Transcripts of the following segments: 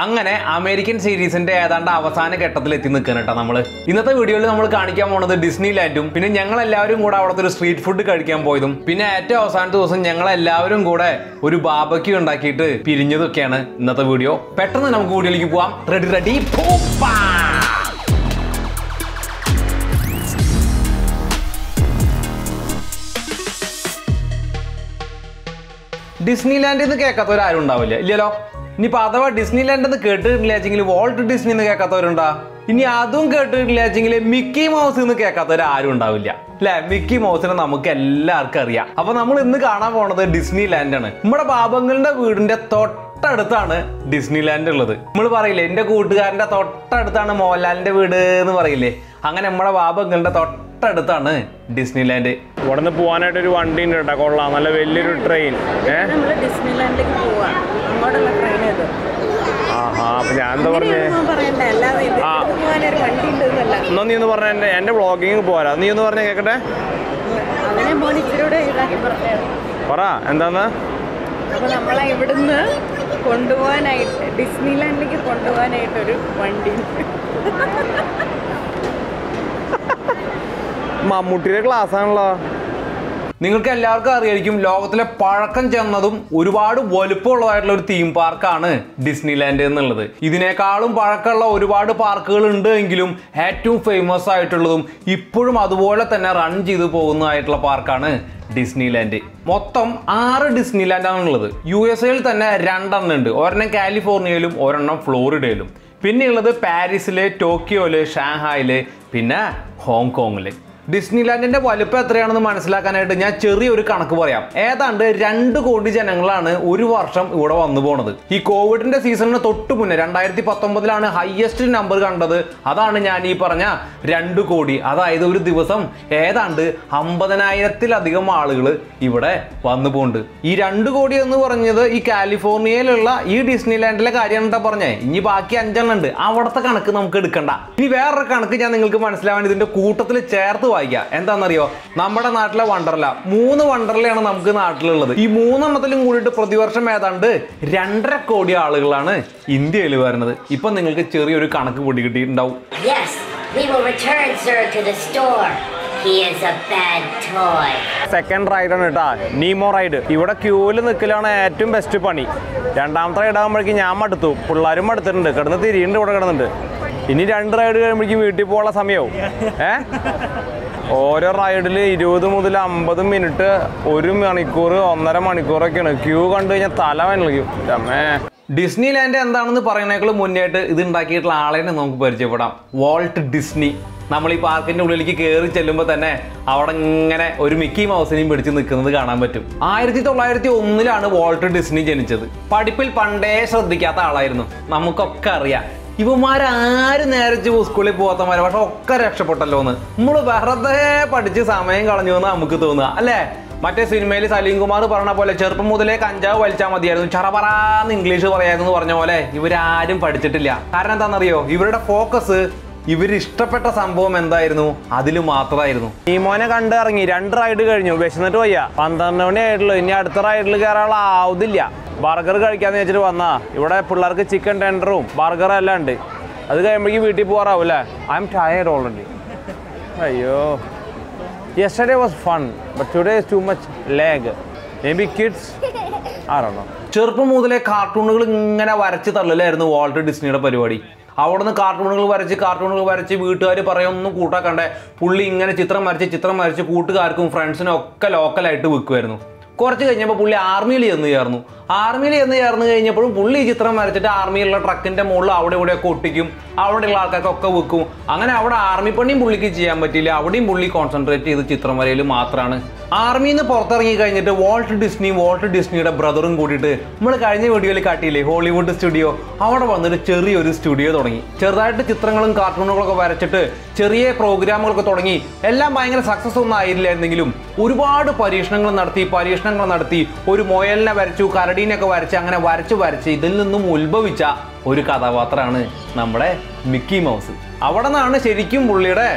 അങ്ങനെ അമേരിക്കൻ സീരീസിന്റെ ഏതാണ്ട് അവസാന ഘട്ടത്തിൽ എത്തി നിൽക്കണം കേട്ടോ നമ്മൾ. ഇന്നത്തെ വീഡിയോയിൽ നമ്മൾ കാണിക്കാൻ പോണത് ഡിസ്നി ലാൻഡും പിന്നെ ഞങ്ങൾ എല്ലാവരും കൂടെ അവിടുത്തെ ഒരു സ്ട്രീറ്റ് ഫുഡ് കഴിക്കാൻ പോയതും പിന്നെ ഏറ്റവും അവസാനത്തെ ദിവസം ഞങ്ങൾ എല്ലാവരും കൂടെ ഒരു ബാബക്കി ഉണ്ടാക്കിയിട്ട് പിരിഞ്ഞതൊക്കെയാണ് ഇന്നത്തെ വീഡിയോ. പെട്ടെന്ന് നമുക്ക് വീഡിയോയിലേക്ക് പോവാം. റെഡി റെഡി ഡിസ്നി ലാൻഡ് എന്ന് കേൾക്കാത്തവരാരും ഉണ്ടാവില്ല ഇല്ലല്ലോ? ഇനിയിപ്പോ അഥവാ ഡിസ്നി ലാൻഡ് എന്ന് കേട്ടിട്ടില്ലെങ്കിൽ വോൾട്ട് ഡിസ്നി എന്ന് കേൾക്കാത്തവരുണ്ടാ? ഇനി അതും കേട്ടിട്ടില്ലെങ്കിൽ മിക്കി മൗസ് എന്ന് കേൾക്കാത്തവർ ആരും ഉണ്ടാവില്ല. അല്ലെ മിക്കി മൗസിനെ നമുക്ക് എല്ലാവർക്കും അറിയാം. അപ്പൊ നമ്മൾ ഇന്ന് കാണാൻ പോണത് ഡിസ്നി ലാൻഡ് ആണ് നമ്മുടെ ബാബങ്ങളുടെ വീടിന്റെ തൊട്ടടുത്താണ് ഡിസ്നി ലാൻഡ് ഉള്ളത്. നമ്മൾ പറയില്ലേ എന്റെ കൂട്ടുകാരന്റെ തൊട്ടടുത്താണ് മോഹൻലാലിന്റെ വീട് എന്ന് പറയില്ലേ? അങ്ങനെ നമ്മുടെ ബാബങ്ങളുടെ തൊട്ടടുത്താണ് ഡിസ്നി ലാൻഡ് ഇവിടെ നിന്ന് പോകാനായിട്ട് ഒരു വണ്ടി ഉണ്ട് കേട്ടോ. കൊള്ളാം. നല്ല വലിയൊരു ട്രെയിൻ പോവാ. അങ്ങോട്ടുള്ള ട്രെയിൻ ഇത്. ആ അപ്പൊ ഞാൻ എന്താ പറഞ്ഞേ? ആ. വണ്ടി എന്നാ നീ ഒന്ന് പറഞ്ഞ എന്റെ എന്റെ വ്ളോഗിങ് പോരാ നീ ഒന്ന് പറഞ്ഞ കേക്കട്ടെ? പറ എന്താന്ന്? നമ്മളെ ഇവിടുന്ന് കൊണ്ടുപോകാനായിട്ട് ഡിസ്നിലാൻഡിലേക്ക് കൊണ്ടുപോകാനായിട്ടൊരു വണ്ടി ഉണ്ട്. മമ്മൂട്ടിയുടെ ക്ലാസ് ആണല്ലോ. നിങ്ങൾക്ക് എല്ലാവർക്കും അറിയായിരിക്കും ലോകത്തിലെ പഴക്കം ചെന്നതും ഒരുപാട് വലുപ്പമുള്ളതായിട്ടുള്ള ഒരു തീം പാർക്കാണ് ഡിസ്നിലാൻഡ് എന്നുള്ളത്. ഇതിനേക്കാളും പഴക്കമുള്ള ഒരുപാട് പാർക്കുകൾ ഉണ്ട് എങ്കിലും ഏറ്റവും ഫേമസ് ആയിട്ടുള്ളതും ഇപ്പോഴും അതുപോലെ തന്നെ റൺ ചെയ്തു പോകുന്നതായിട്ടുള്ള പാർക്കാണ് ഡിസ്നിലാൻഡ് മൊത്തം ആറ് ഡിസ്നിലാൻഡാണ് ആണുള്ളത്. യു എസ് എയിൽ തന്നെ രണ്ടെണ്ണം ഉണ്ട്. ഒരെണ്ണം കാലിഫോർണിയയിലും ഒരെണ്ണം ഫ്ലോറിഡയിലും. പിന്നെയുള്ളത് പാരീസിലെ ടോക്കിയോയിൽ ഷാങ്ഹായിൽ പിന്നെ ഹോങ്കോങ്ങിൽ. ഡിസ്നിലാൻഡിന്റെ വലുപ്പം എത്രയാണെന്ന് മനസ്സിലാക്കാനായിട്ട് ഞാൻ ചെറിയൊരു കണക്ക് പറയാം. ഏതാണ്ട് രണ്ട് കോടി ജനങ്ങളാണ് ഒരു വർഷം ഇവിടെ വന്നു പോണത്. ഈ കോവിഡിന്റെ സീസണിന് തൊട്ട് മുന്നേ രണ്ടായിരത്തി പത്തൊമ്പതിലാണ് ഹയസ്റ്റ് നമ്പർ കണ്ടത്. അതാണ് ഞാൻ ഈ പറഞ്ഞ രണ്ട് കോടി. അതായത് ഒരു ദിവസം ഏതാണ്ട് അമ്പതിനായിരത്തിലധികം ആളുകൾ ഇവിടെ വന്നു പോകുന്നുണ്ട് ഈ രണ്ട് കോടി എന്ന് പറഞ്ഞത് ഈ കാലിഫോർണിയയിലുള്ള ഈ ഡിസ്നിലാൻഡിലെ കാര്യം എന്താ പറഞ്ഞേ. ഇനി ബാക്കി അഞ്ചെണ്ണം ഉണ്ട്. അവിടുത്തെ കണക്ക് നമുക്ക് എടുക്കണ്ട. ഇനി വേറൊരു കണക്ക് ഞാൻ നിങ്ങൾക്ക് മനസ്സിലാവാൻ ഇതിന്റെ കൂട്ടത്തിൽ ചേർത്ത് വായിക്കാം. എന്താണെന്നറിയോ? നമ്മുടെ നാട്ടിലെ വണ്ടർല. മൂന്ന് വണ്ടർലയാണ് നമുക്ക് നാട്ടിലുള്ളത്. ഈ മൂന്നെണ്ണത്തിലും കൂടിയിട്ട് പ്രതിവർഷം ഏതാണ്ട് രണ്ടര കോടി ആളുകളാണ് ഇന്ത്യയിൽ വരുന്നത്. ഇപ്പൊ നിങ്ങൾക്ക് ചെറിയൊരു കണക്ക് കൂടി കിട്ടിയിട്ടുണ്ടാവും. Yes, we will return Sir to the store. He is a bad toy. Second ride ആണ് കേട്ടാ നീമോ റൈഡ് ഇവിടെ ക്യൂവിൽ നിൽക്കലാണ് ഏറ്റവും ബെസ്റ്റ് പണി. രണ്ടാമത്തെ റൈഡ് ആകുമ്പോഴേക്കും ഞാൻ മടുത്തു. പിള്ളേരും മടുത്തിട്ടുണ്ട്. കിടന്ന് തിരിയുണ്ട് ഇവിടെ കിടന്നുണ്ട് ഇനി രണ്ട് റൈഡ് കഴിയുമ്പോഴേക്കും വീട്ടിൽ പോകാനുള്ള സമയവും ഏ? ഓരോ റൈഡിൽ ഇരുപത് മുതൽ അമ്പത് മിനിറ്റ് ഒരു മണിക്കൂർ ഒന്നര മണിക്കൂറൊക്കെയാണ്. ക്യൂ കണ്ടു കഴിഞ്ഞാൽ തല വേണിക്കും അമ്മേ. ഡിസ്നി ലാൻഡ് എന്താണെന്ന് പറയുന്നേക്കാളും മുന്നേട്ട് ഇത് ഉണ്ടാക്കിയിട്ടുള്ള ആളെ നമുക്ക് പരിചയപ്പെടാം. Walt Disney. നമ്മൾ ഈ പാർക്കിന്റെ ഉള്ളിലേക്ക് കയറി ചെല്ലുമ്പോൾ തന്നെ അവിടെ ഇങ്ങനെ ഒരു മിക്കി മൗസിനെയും പിടിച്ച് നിൽക്കുന്നത് കാണാൻ പറ്റും. ആയിരത്തി തൊള്ളായിരത്തി ഒന്നിലാണ് വോൾട്ട് ഡിസ്നി ജനിച്ചത്. പഠിപ്പിൽ പണ്ടേ ശ്രദ്ധിക്കാത്ത ആളായിരുന്നു. നമുക്കൊക്കെ അറിയാം. ഇവന്മാരാരും നേരത്തെ സ്കൂളിൽ പോകാത്തമാരെ പക്ഷെ ഒക്കെ രക്ഷപ്പെട്ടല്ലോ എന്ന്. നമ്മൾ വെറുതെ പഠിച്ച് സമയം കളഞ്ഞു എന്ന് നമുക്ക് തോന്നുക അല്ലേ? മറ്റേ സിനിമയിൽ സലീം കുമാർ പറഞ്ഞ പോലെ ചെറുപ്പം മുതലേ കഞ്ചാവ് വലിച്ചാൽ മതിയായിരുന്നു. ചറപറാന്ന് ഇംഗ്ലീഷ് പറയാമെന്ന് പറഞ്ഞ പോലെ ഇവരാരും പഠിച്ചിട്ടില്ല. കാരണം എന്താണെന്നറിയോ? ഇവരുടെ ഫോക്കസ് ഇവരിഷ്ടപ്പെട്ട സംഭവം എന്തായിരുന്നു? അതിൽ മാത്രമായിരുന്നു. ഈ മോനെ കണ്ടിറങ്ങി രണ്ട് റൈഡ് കഴിഞ്ഞു. വിശന്നിട്ട് വയ്യ. പന്ത്രണ്ട് മണി ആയിട്ടുള്ളൂ. ഇനി അടുത്ത റൈഡിൽ കയറാനുള്ള ആവുന്നില്ല ബർഗർ കഴിക്കാന്ന് വെച്ചിട്ട് വന്നാ. ഇവിടെ പിള്ളേർക്ക് ചിക്കൻ ടെൻഡറും ബർഗറും എല്ലാം ഉണ്ട്. അത് കഴിയുമ്പോഴേക്കും വീട്ടിൽ പോകാറാവും അല്ലേ? ഐ എം ടയർഡ് ഓൾറെഡി അയ്യോ yesterday was fun but today is too much lag may be kids ആരാണോ ചെറുപ്പം മുതലേ കാർട്ടൂണുകൾ ഇങ്ങനെ വരച്ച് തള്ളലായിരുന്നു വാൾട്ട് ഡിസ്നിയുടെ പരിപാടി. അവിടുന്ന് കാർട്ടൂണുകൾ വരച്ച് കാർട്ടൂണുകൾ വരച്ച് വീട്ടുകാർ പറയൊന്നും കൂട്ടാക്കണ്ടേ. പുള്ളി ഇങ്ങനെ ചിത്രം വരച്ച് ചിത്രം വരച്ച് കൂട്ടുകാർക്കും ഫ്രണ്ട്സിനും ഒക്കെ ലോക്കലായിട്ട് വിൽക്കുമായിരുന്നു കുറച്ച് കഴിഞ്ഞപ്പോൾ പുള്ളി ആർമിയിൽ ചെന്ന് ചേർന്നു. ആർമിയിൽ ചെന്ന് ചേർന്ന് കഴിഞ്ഞപ്പോഴും പുള്ളി ചിത്രം വരച്ചിട്ട് ആർമിയിലുള്ള ട്രക്കിന്റെ മുകളിൽ അവിടെ ഇവിടെയൊക്കെ ഒട്ടിക്കും അവിടെയുള്ള ആൾക്കാർക്കൊക്കെ വെക്കും. അങ്ങനെ അവിടെ ആർമി പണിയും പുള്ളിക്ക് ചെയ്യാൻ പറ്റിയില്ല. അവിടെയും പുള്ളി കോൺസെൻട്രേറ്റ് ചെയ്ത് ചിത്രം വരയിൽ മാത്രമാണ് ആർമിയിൽ നിന്ന് പുറത്തിറങ്ങി കഴിഞ്ഞിട്ട് വാൾട്ട് ഡിസ്നി വാൾട്ട് ഡിസ്നിയുടെ ബ്രദറും കൂടിയിട്ട് നമ്മൾ കഴിഞ്ഞ വീഡിയോയിൽ കാട്ടിയില്ലേ ഹോളിവുഡ് സ്റ്റുഡിയോ അവിടെ വന്നിട്ട് ചെറിയൊരു സ്റ്റുഡിയോ തുടങ്ങി. ചെറുതായിട്ട് ചിത്രങ്ങളും കാർട്ടൂണുകളൊക്കെ വരച്ചിട്ട് ചെറിയ പ്രോഗ്രാമുകളൊക്കെ തുടങ്ങി. എല്ലാം ഭയങ്കര സക്സസ് ഒന്നും ആയില്ലായിരുന്നെങ്കിലും ഒരുപാട് പരീക്ഷണങ്ങൾ നടത്തി പരീക്ഷണങ്ങൾ നടത്തി ഒരു മൊയലിനെ വരച്ചു കരടീനെയൊക്കെ വരച്ച് അങ്ങനെ വരച്ച് വരച്ച് ഇതിൽ നിന്നും ഉത്ഭവിച്ച ഒരു കഥാപാത്രമാണ് നമ്മുടെ മിക്കി മൗസ്. അവിടെ നിന്നാണ് ശരിക്കും പുള്ളിയുടെ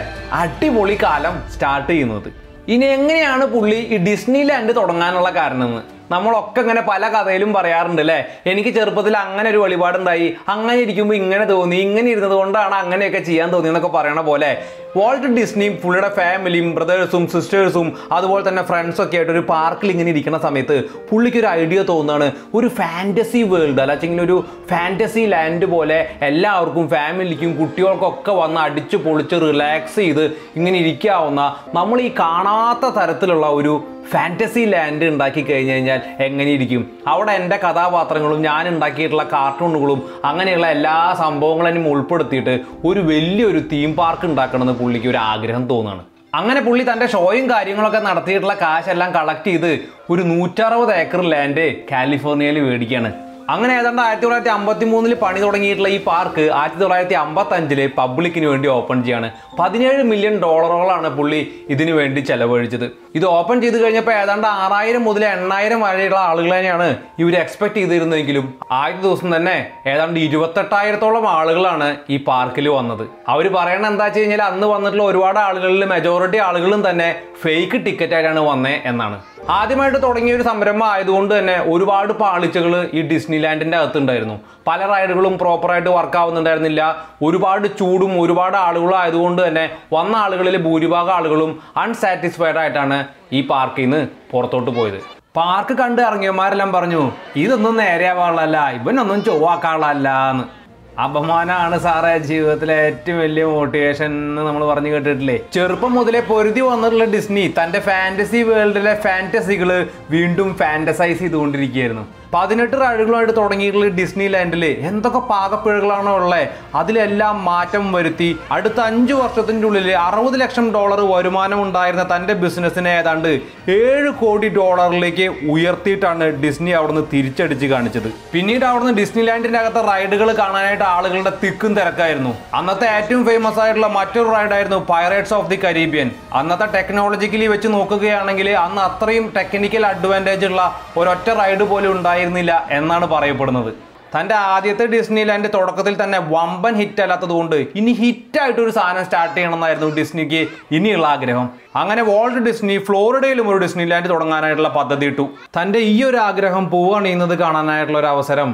അടിപൊളി കാലം സ്റ്റാർട്ട് ചെയ്യുന്നത്. ഇനി എങ്ങനെയാണ് പുള്ളി ഈ ഡിസ്നി ലാൻഡ് തുടങ്ങാനുള്ള കാരണം നമ്മളൊക്കെ ഇങ്ങനെ പല കഥയിലും പറയാറുണ്ട് അല്ലേ എനിക്ക് ചെറുപ്പത്തിൽ അങ്ങനെ ഒരു വഴിപാടുണ്ടായി അങ്ങനെ ഇരിക്കുമ്പോൾ ഇങ്ങനെ തോന്നി ഇങ്ങനെ ഇരുന്നത് കൊണ്ടാണ് അങ്ങനെയൊക്കെ ചെയ്യാൻ തോന്നി എന്നൊക്കെ പറയണ പോലെ. വോൾട്ട് ഡിസ്നിയും പുള്ളിയുടെ ഫാമിലിയും ബ്രദേഴ്സും സിസ്റ്റേഴ്സും അതുപോലെ തന്നെ ഫ്രണ്ട്സും ഒക്കെ ആയിട്ട് ഒരു പാർക്കിൽ ഇങ്ങനെ ഇരിക്കുന്ന സമയത്ത് പുള്ളിക്ക് ഒരു ഐഡിയ തോന്നുകയാണ്. ഒരു ഫാന്റസി വേൾഡ് അല്ലെങ്കിൽ ഒരു ഫാന്റസി ലാൻഡ് പോലെ എല്ലാവർക്കും ഫാമിലിക്കും കുട്ടികൾക്കൊക്കെ വന്ന് അടിച്ച് പൊളിച്ച് റിലാക്സ് ചെയ്ത് ഇങ്ങനെ ഇരിക്കാവുന്ന നമ്മൾ ഈ കാണാത്ത തരത്തിലുള്ള ഒരു ഫാന്റസി ലാൻഡ് ഉണ്ടാക്കി കഴിഞ്ഞ് കഴിഞ്ഞാൽ എങ്ങനെ ഇരിക്കും അവിടെ എന്റെ കഥാപാത്രങ്ങളും ഞാൻ ഉണ്ടാക്കിയിട്ടുള്ള കാർട്ടൂണുകളും അങ്ങനെയുള്ള എല്ലാ സംഭവങ്ങളും ഉൾപ്പെടുത്തിയിട്ട് ഒരു വലിയൊരു തീം പാർക്ക് ഉണ്ടാക്കണമെന്ന് പുള്ളിക്ക് ഒരു ആഗ്രഹം തോന്നുകയാണ്. അങ്ങനെ പുള്ളി തന്റെ ഷോയും കാര്യങ്ങളൊക്കെ നടത്തിയിട്ടുള്ള കാശെല്ലാം കളക്ട് ചെയ്ത് ഒരു നൂറ്ററുപത് ഏക്കർ ലാൻഡ് കാലിഫോർണിയയിൽ മേടിക്കുകയാണ്. അങ്ങനെ ഏതാണ്ട് ആയിരത്തി തൊള്ളായിരത്തി അമ്പത്തി മൂന്നിൽ പണി തുടങ്ങിയിട്ടുള്ള ഈ പാർക്ക് ആയിരത്തി തൊള്ളായിരത്തി അമ്പത്തി അഞ്ചിൽ പബ്ലിക്കിന് വേണ്ടി ഓപ്പൺ ചെയ്യാണ്. പതിനേഴ് മില്യൺ ഡോളറുകളാണ് പുള്ളി ഇതിനു വേണ്ടി ചെലവഴിച്ചത്. ഇത് ഓപ്പൺ ചെയ്ത് കഴിഞ്ഞപ്പോൾ ഏതാണ്ട് ആറായിരം മുതൽ എണ്ണായിരം വരെയുള്ള ആളുകളെയാണ് ഇവർ എക്സ്പെക്ട് ചെയ്തിരുന്നെങ്കിലും ആദ്യ ദിവസം തന്നെ ഏതാണ്ട് ഇരുപത്തെട്ടായിരത്തോളം ആളുകളാണ് ഈ പാർക്കിൽ വന്നത്. അവർ പറയണത് എന്താ വെച്ച് കഴിഞ്ഞാൽ അന്ന് വന്നിട്ടുള്ള ഒരുപാട് ആളുകളിൽ മെജോറിറ്റി ആളുകളും തന്നെ ഫേക്ക് ടിക്കറ്റ് ആയിട്ടാണ് വന്നേ എന്നാണ്. ആദ്യമായിട്ട് തുടങ്ങിയ ഒരു സംരംഭം ആയതുകൊണ്ട് തന്നെ ഒരുപാട് പാളിച്ചകൾ ഈ ഡിസ്നി ലാൻഡിന്റെ അകത്തുണ്ടായിരുന്നു. പല റൈഡുകളും പ്രോപ്പറായിട്ട് വർക്ക് ആവുന്നുണ്ടായിരുന്നില്ല. ഒരുപാട് ചൂടും ഒരുപാട് ആളുകളും ആയതുകൊണ്ട് തന്നെ വന്ന ആളുകളിൽ ഭൂരിഭാഗം ആളുകളും അൺസാറ്റിസ്ഫൈഡ് ആയിട്ടാണ് ഈ പാർക്കിൽ നിന്ന് പുറത്തോട്ട് പോയത്. പാർക്ക് കണ്ട് ഇറങ്ങിയവന്മാരെല്ലാം പറഞ്ഞു ഇതൊന്നും നേരെയാവാനുള്ളതല്ല ഇവനൊന്നും ചൊവ്വാക്കാനുള്ളതല്ല എന്ന് അപമാനമാണ് സാറേ ജീവിതത്തിലെ ഏറ്റവും വലിയ മോട്ടിവേഷൻ എന്ന് നമ്മൾ പറഞ്ഞു കേട്ടിട്ടില്ലേ? ചെറുപ്പം മുതലേ പൊരുതി വന്നിട്ടുള്ള ഡിസ്നി തന്റെ ഫാന്റസി വേൾഡിലെ ഫാന്റസികൾ വീണ്ടും ഫാന്റസൈസ് ചെയ്തുകൊണ്ടിരിക്കുകയായിരുന്നു. പതിനെട്ട് റൈഡുകളുമായിട്ട് തുടങ്ങിയിട്ടുള്ള ഡിസ്നി ലാൻഡിൽ എന്തൊക്കെ പാകപ്പിഴകളാണ് ഉള്ളത് അതിലെല്ലാം മാറ്റം വരുത്തി. അടുത്ത അഞ്ച് വർഷത്തിന്റെ ഉള്ളിൽ അറുപത് ലക്ഷം ഡോളർ വരുമാനം ഉണ്ടായിരുന്ന തന്റെ ബിസിനസ്സിനെ ഏതാണ്ട് ഏഴ് കോടി ഡോളറിലേക്ക് ഉയർത്തിയിട്ടാണ് ഡിസ്നി അവിടുന്ന് തിരിച്ചടിച്ച് കാണിച്ചത്. പിന്നീട് അവിടുന്ന് ഡിസ്നി ലാൻഡിന്റെ അകത്തെ റൈഡുകൾ കാണാനായിട്ട് ആളുകളുടെ തിക്കും തിരക്കായിരുന്നു. അന്നത്തെ ഏറ്റവും ഫേമസ് ആയിട്ടുള്ള മറ്റൊരു റൈഡായിരുന്നു പൈറേറ്റ്സ് ഓഫ് ദി കരീബിയൻ അന്നത്തെ ടെക്നോളജിക്കലി വെച്ച് നോക്കുകയാണെങ്കിൽ അന്ന് അത്രയും ടെക്നിക്കൽ അഡ്വാന്റേജ് ഉള്ള ഒരൊറ്റ റൈഡ് പോലും ഉണ്ടായിരുന്നില്ല എന്നാണ് പറയപ്പെടുന്നത്. തന്റെ ആദ്യത്തെ ഡിസ്നി ലാൻഡ് തുടക്കത്തിൽ തന്നെ വമ്പൻ ഹിറ്റ് അല്ലാത്തത് കൊണ്ട് ഇനി ഹിറ്റായിട്ട് ഒരു സാധനം സ്റ്റാർട്ട് ചെയ്യണമെന്നായിരുന്നു ഡിസ്നിക്ക് ഇനിയുള്ള ആഗ്രഹം. അങ്ങനെ വോൾട്ട് ഡിസ്നി ഫ്ലോറിഡയിലും ഒരു ഡിസ്നി ലാൻഡ് തുടങ്ങാനായിട്ടുള്ള പദ്ധതി ഇട്ടു. തന്റെ ഈ ഒരു ആഗ്രഹം പൂവണിയുന്നത് കാണാനായിട്ടുള്ള ഒരു അവസരം.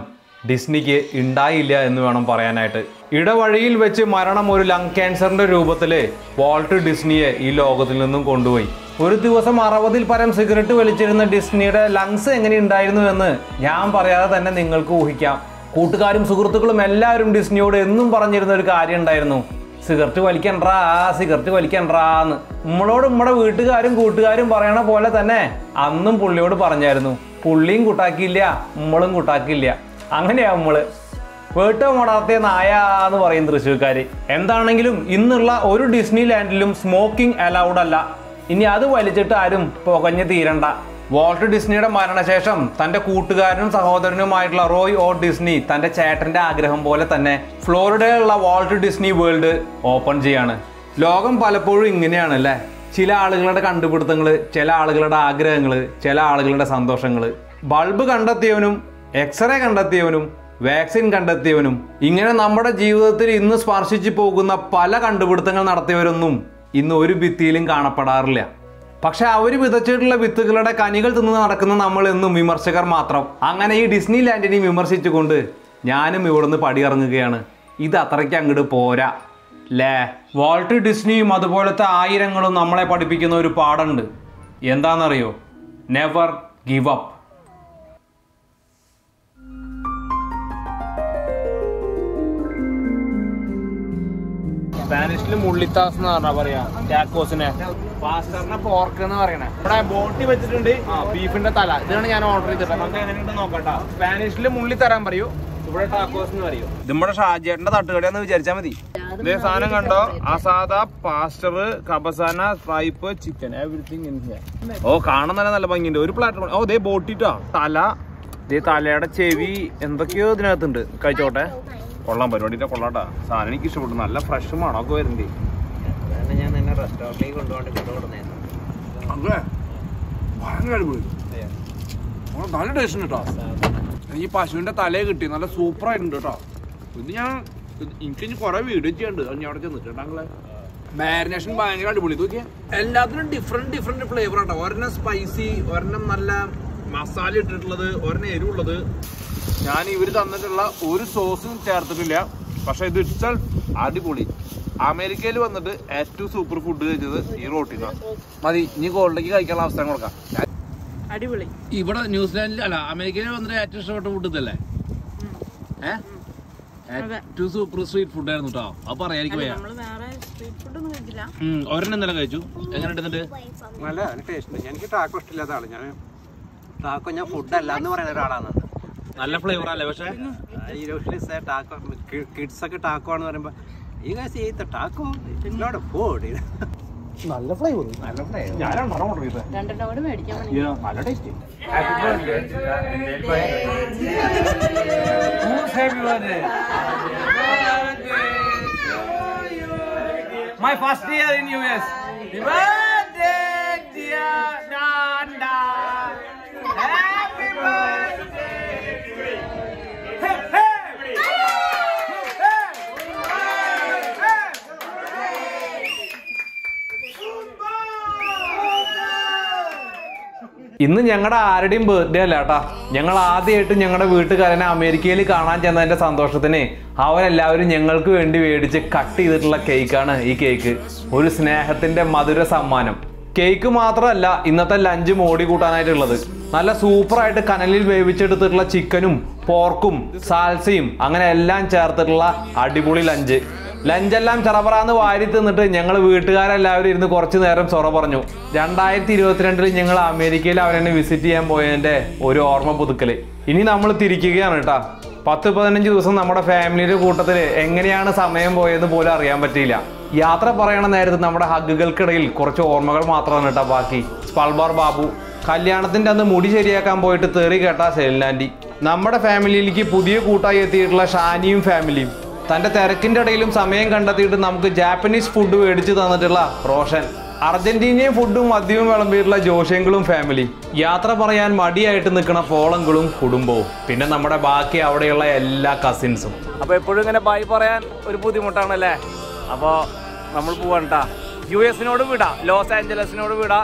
ഡിസ്നിക്ക് ഉണ്ടായില്ല എന്ന് വേണം പറയാനായിട്ട്. ഇടവഴിയിൽ വെച്ച് മരണം ഒരു ലങ് ക്യാൻസറിന്റെ രൂപത്തിൽ വാൾട്ട് ഡിസ്നിയെ ഈ ലോകത്തിൽ നിന്നും കൊണ്ടുപോയി. ഒരു ദിവസം അറുപതിൽ പരം സിഗരറ്റ് വലിച്ചിരുന്ന ഡിസ്നിയുടെ ലങ്സ് എങ്ങനെ ഉണ്ടായിരുന്നു എന്ന് ഞാൻ പറയാതെ തന്നെ നിങ്ങൾക്ക് ഊഹിക്കാം. കൂട്ടുകാരും സുഹൃത്തുക്കളും എല്ലാവരും ഡിസ്നിയോട് എന്നും പറഞ്ഞിരുന്ന ഒരു കാര്യം ഉണ്ടായിരുന്നു. സിഗരറ്റ് വലിക്കണ്ടാ സിഗരറ്റ് വലിക്കണ്ടാന്ന് നമ്മളോട് നമ്മുടെ വീട്ടുകാരും കൂട്ടുകാരും പറയണ പോലെ തന്നെ അന്നും പുള്ളിയോട് പറഞ്ഞായിരുന്നു. പുള്ളിയും കൂട്ടാക്കിയില്ല നമ്മളും കൂട്ടാക്കിയില്ല. അങ്ങനെയാ നമ്മൾ. വേട്ട മോടാത്തെ നായ എന്ന് പറയും തൃശ്ശൂർക്കാര്. എന്താണെങ്കിലും ഇന്നുള്ള ഒരു ഡിസ്നി ലാൻഡിലും സ്മോക്കിംഗ് അലൗഡ് അല്ല. ഇനി അത് വലിച്ചിട്ട് ആരും പുകഞ്ഞ് തീരണ്ട. വാൾട്ട് ഡിസ്നിയുടെ മരണശേഷം തന്റെ കൂട്ടുകാരനും സഹോദരനുമായിട്ടുള്ള റോയ് ഓ ഡിസ്നി തന്റെ ചേട്ടന്റെ ആഗ്രഹം പോലെ തന്നെ ഫ്ലോറിഡയിലുള്ള വാൾട്ട് ഡിസ്നി വേൾഡ് ഓപ്പൺ ചെയ്യാണ്. ലോകം പലപ്പോഴും ഇങ്ങനെയാണ് അല്ലേ? ചില ആളുകളുടെ കണ്ടുപിടുത്തങ്ങൾ ചില ആളുകളുടെ ആഗ്രഹങ്ങൾ ചില ആളുകളുടെ സന്തോഷങ്ങൾ ബൾബ് കണ്ടെത്തിയവനും എക്സ്റേ കണ്ടെത്തിയവനും വാക്സിൻ കണ്ടെത്തിയവനും ഇങ്ങനെ നമ്മുടെ ജീവിതത്തിൽ ഇന്ന് സ്പർശിച്ചു പോകുന്ന പല കണ്ടുപിടുത്തങ്ങൾ നടത്തിയവരൊന്നും ഇന്ന് ഒരു ഭിത്തിയിലും കാണപ്പെടാറില്ല. പക്ഷെ അവർ വിതച്ചിട്ടുള്ള വിത്തുകളുടെ കനികൾ തിന്ന് നടക്കുന്ന നമ്മൾ എന്നും വിമർശകർ മാത്രം. അങ്ങനെ ഈ ഡിസ്നി ലാൻഡിനെ വിമർശിച്ചുകൊണ്ട് ഞാനും ഇവിടുന്ന് പടിയിറങ്ങുകയാണ്. ഇത് അത്രയ്ക്ക് അങ്ങോട്ട് പോരാ. ലേ വാൾട്ട് ഡിസ്നിയും അതുപോലത്തെ ആയിരങ്ങളും നമ്മളെ പഠിപ്പിക്കുന്ന ഒരു പാടുണ്ട് എന്താണെന്നറിയോ നെവർ ഗിവ് അപ്പ് സ്പാനിഷിൽ മുള്ളിത്താസ് എന്ന് പറഞ്ഞാ പറയാ ടാക്കോസിനെ പാസ്റ്ററിനെ പോർക്ക് എന്ന് പറയണേ. ഇവിടെ ബോട്ടി വെച്ചിട്ടുണ്ട്. ബീഫിന്റെ തല. ഇതാണ് ഞാൻ ഓർഡർ ചെയ്തിട്ടുള്ളത്. നമുക്ക് എങ്ങനെയുണ്ട് നോക്കട്ടാ സ്പാനിഷിൽ മുള്ളി തരാൻ പറയൂ. ഇവിടെ ടാക്കോസ് എന്ന് പറയൂ. ഇത് നമ്മുടെ ഷാജിയേട്ടന്റെ തട്ടുകടയാന്ന് വിചാരിച്ചാൽ മതി. ഇതേ സാധനം കണ്ടോ? അസാദ പാസ്റ്റർ കബസാന സ്ട്രൈപ്പ് ചിക്കൻ എവറിത്തിങ് ഇൻ ഹിയർ ഓ കാണുന്ന നല്ല നല്ല ഭംഗിയുണ്ട്. ഒരു പ്ലാറ്റർ ഓ ദേ ബോട്ടിട്ടോ. തല. ദേ തലയുടെ ചെവി. എന്തൊക്കെയോ ഇതിനകത്തുണ്ട്. കഴിച്ചോട്ടെ. കൊള്ളാം പരിപാടിയുടെ കൊള്ളാട്ടാ. സാധനം എനിക്ക് ഇഷ്ടപ്പെട്ടു നല്ല ഫ്രഷ് ഒക്കെ വരുന്നുണ്ട്. ഞാൻ നിന്നെ റെസ്റ്റോറന്റിലേക്ക് കൊണ്ടുപോകേണ്ടി കൊണ്ടുപോകുന്നതായിരുന്നു അതെ. ഭയങ്കര അടിപൊളി. ഓ, നല്ല ടേസ്റ്റ് കേട്ടോ എനിക്ക് പശുവിന്റെ തലേ കിട്ടി. നല്ല സൂപ്പർ ആയിട്ടുണ്ട് കേട്ടോ ഇത് ഞാൻ എനിക്ക് ഇനി കുറെ വീഡിയോ ചെയ്യാണ്ട് അത് ഞാൻ അവിടെ ചെന്നിട്ടുണ്ടെങ്കിലേ മാരിനേഷൻ ഭയങ്കര അടിപൊളി. ഇത് നോക്കിയേ. എല്ലാത്തിനും ഡിഫറെന്റ് ഡിഫറെന്റ് ഫ്ലേവർ ആട്ടോ. ഒരെണ്ണം സ്പൈസി ഒരെണ്ണം നല്ല മസാല ഇട്ടിട്ടുള്ളത് ഒരെണ്ണം എരിവുള്ളത്. ഞാൻ ഇവർ തന്നിട്ടുള്ള ഒരു സോസും ചേർത്തിട്ടില്ല. പക്ഷെ ഇത് ഇട്ടാൽ അടിപൊളി. അമേരിക്കയിൽ വന്നിട്ട് ഏറ്റവും സൂപ്പർ ഫുഡ് കഴിച്ചത് ഈ റോട്ടിനാണ് മതി ഇനി ഗോൾഡേക്ക് കഴിക്കാനുള്ള അവസരം കൊടുക്കാം. അടിപൊളി. ഇവിടെ ന്യൂസിലാൻഡിൽ അല്ല അമേരിക്കയിൽ വന്നിട്ട് ഏറ്റവും ഇഷ്ടപ്പെട്ട ഫുഡ് ഇതല്ലേ? ഏറ്റവും സൂപ്പർ സ്ട്രീറ്റ് ഫുഡ് ആയിരുന്നു കേട്ടോ അത് പറയാതിരിക്കും വയ്യ നമ്മൾ വേറെ സ്ട്രീറ്റ് ഫുഡ് ഒന്നും കഴിച്ചില്ല. ഒരെണ്ണം ഇന്നലെ കഴിച്ചു. എങ്ങനെ നല്ല ടേസ്റ്റ് എനിക്ക് ടാക്കോ ഇഷ്ടമില്ലാത്ത ആൾ. ഞാൻ ടാക്കോ ഞാൻ ഫുഡ് അല്ല എന്ന് പറയുന്ന ഒരാളാണ്. നല്ല ഫ്ലേവർ അല്ലേ പക്ഷെ? ടാക്കോ കിഡ്സ് ഒക്കെ ടാക്കോ ആണെന്ന് പറയുമ്പോ ഈ കാശ് ഈ ടാക്കോ നോട്ട് ഫുഡ് നല്ല ഫ്ലേവർ നല്ല ഫ്ലേവർ ഞാനാണ് ഓർഡർ ചെയ്തത് രണ്ടെണ്ണം കൂടെ മേടിക്കാൻ വേണ്ടി. നല്ല taste My first year in US. Happy ഇന്ന് ഞങ്ങളുടെ ആരുടെയും ബർത്ത്ഡേ അല്ല കേട്ടാ ഞങ്ങൾ ആദ്യമായിട്ട് ഞങ്ങളുടെ വീട്ടുകാരനെ അമേരിക്കയിൽ കാണാൻ ചെന്നതിന്റെ സന്തോഷത്തിന് അവരെല്ലാവരും ഞങ്ങൾക്ക് വേണ്ടി മേടിച്ച് കട്ട് ചെയ്തിട്ടുള്ള കേക്കാണ് ഈ കേക്ക് ഒരു സ്നേഹത്തിന്റെ മധുര സമ്മാനം. കേക്ക് മാത്രമല്ല ഇന്നത്തെ ലഞ്ച് മോടി കൂട്ടാനായിട്ടുള്ളത്. നല്ല സൂപ്പറായിട്ട് കനലിൽ വേവിച്ചെടുത്തിട്ടുള്ള ചിക്കനും പോർക്കും സാൽസയും അങ്ങനെ എല്ലാം ചേർത്തിട്ടുള്ള അടിപൊളി ലഞ്ച് ലഞ്ചെല്ലാം ചറപറാന്ന് വാരി തിന്നിട്ട് ഞങ്ങൾ വീട്ടുകാരെല്ലാവരും ഇരുന്ന് കുറച്ച് നേരം സൊറ പറഞ്ഞു. രണ്ടായിരത്തി ഇരുപത്തിരണ്ടിൽ ഞങ്ങൾ അമേരിക്കയിൽ അവരെന്നെ വിസിറ്റ് ചെയ്യാൻ പോയതിന്റെ ഒരു ഓർമ്മ പുതുക്കൽ. ഇനി നമ്മൾ തിരിക്കുകയാണ് കേട്ടാ. പത്ത് പതിനഞ്ച് ദിവസം നമ്മുടെ ഫാമിലിയുടെ കൂട്ടത്തിൽ എങ്ങനെയാണ് സമയം പോയതെന്ന് പോലും അറിയാൻ പറ്റിയില്ല. യാത്ര പറയണ നേരത്ത് നമ്മുടെ ഹഗ്ഗുകൾക്കിടയിൽ കുറച്ച് ഓർമ്മകൾ മാത്രമാണ് കേട്ടാ ബാക്കി. സ്പൾബാർ ബാബു കല്യാണത്തിന്റെ അന്ന് മുടി ശരിയാക്കാൻ പോയിട്ട് തെറി കേട്ട സെലിനാന്റി നമ്മുടെ ഫാമിലിയിലേക്ക് പുതിയ കൂട്ടായി എത്തിയിട്ടുള്ള ഷാനിയും ഫാമിലിയും. തന്റെ തിരക്കിന്റെ ഇടയിലും സമയം കണ്ടെത്തിയിട്ട് നമുക്ക് ജാപ്പനീസ് ഫുഡ് മേടിച്ചു തന്നിട്ടുള്ള റോഷൻ. അർജന്റീനിയൻ ഫുഡും മദ്യവും വിളമ്പിയിട്ടുള്ള ജോഷ്യങ്ങളും ഫാമിലി യാത്ര പറയാൻ മടിയായിട്ട് നിൽക്കുന്ന പോളങ്ങളും കുടുംബവും. പിന്നെ നമ്മുടെ ബാക്കി അവിടെയുള്ള എല്ലാ കസിൻസും അപ്പോൾ എപ്പോഴും ഇങ്ങനെ ബൈ പറയാൻ ഒരു ബുദ്ധിമുട്ടാണല്ലേ? അപ്പോൾ നമ്മൾ പോവാണ്ട യു എസിനോട് വിടാം. ലോസ് ആഞ്ചലസിനോട് വിടാ.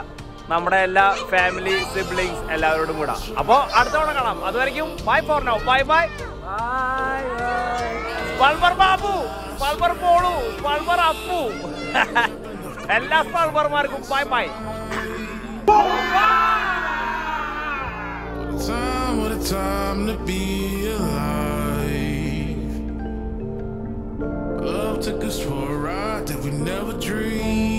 നമ്മുടെ എല്ലാ ഫാമിലി സിബ്ലിങ്സ് എല്ലാവരോടും കൂടെ. അപ്പോ അടുത്ത തവണ കാണാം. അതുവരെയും bye for now bye bye പൾവർ Babu പൾവർ പോളു പൾവർ അപ്പു. എല്ലാ പൾവർമാർക്കും bye bye Time, what a time to be alive. Love took us for a ride that we never dreamed.